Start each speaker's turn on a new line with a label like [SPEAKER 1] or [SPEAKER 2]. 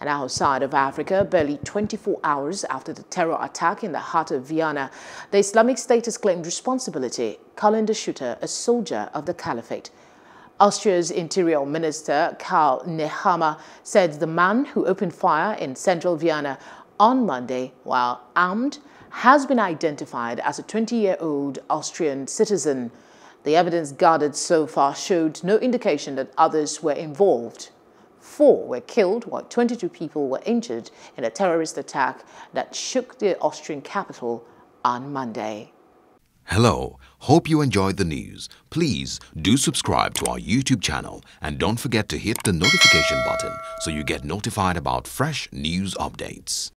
[SPEAKER 1] And outside of Africa, barely 24 hours after the terror attack in the heart of Vienna, the Islamic State has claimed responsibility, calling the shooter a soldier of the caliphate. Austria's Interior Minister Karl Nehammer said the man who opened fire in central Vienna on Monday while armed has been identified as a 20-year-old Austrian citizen. The evidence gathered so far showed no indication that others were involved. Four were killed while 22 people were injured in a terrorist attack that shook the Austrian capital on Monday.
[SPEAKER 2] Hello, hope you enjoyed the news. Please do subscribe to our YouTube channel and don't forget to hit the notification button so you get notified about fresh news updates.